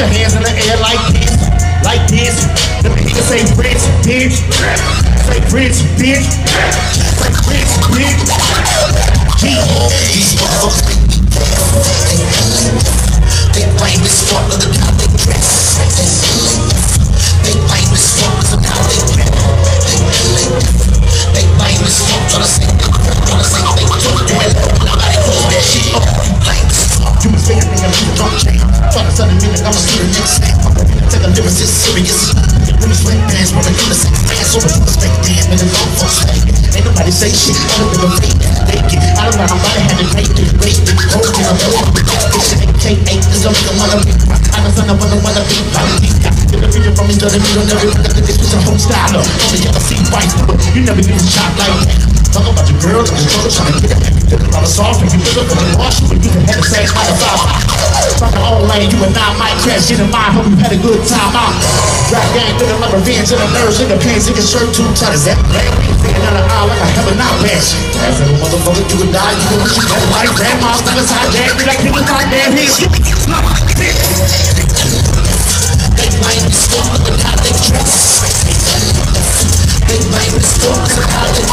it like this, like this. The nigga say Rittz, bitch. Say Rittz, bitch. Say Rittz, bitch. G. These motherfuckers Take a lyrics is serious. When it's sweat when I'm in the same pants, so much respect, damn, and it's all for. Ain't nobody say shit, I don't give a fake. Fake it. I don't know how I had to break it, break it. Hold it, the take eight, cause I'm the one of me. I know son, I wanna, wanna be me. Get the video from done it, me, don't ever look at this with a home style. Only ever see white, you never get a shot like that. Talk about your girl, I'm just trying to get it. A lot of soft, and you look up for the wash, but you can have the same kind of vibe own lane, you and I might crash into mine. Hope you had a good time out. Rap gang, thinking like revenge, in the nerves, in the pants, in the shirt too tight. Is that bad? Thinking out of eye like I have a not pass. Every motherfucker, you and die. you can wish you had like grandma's never hot dad, be like niggas hot dad, here's you. They might be scared, but how they dress. They might be scared, but how they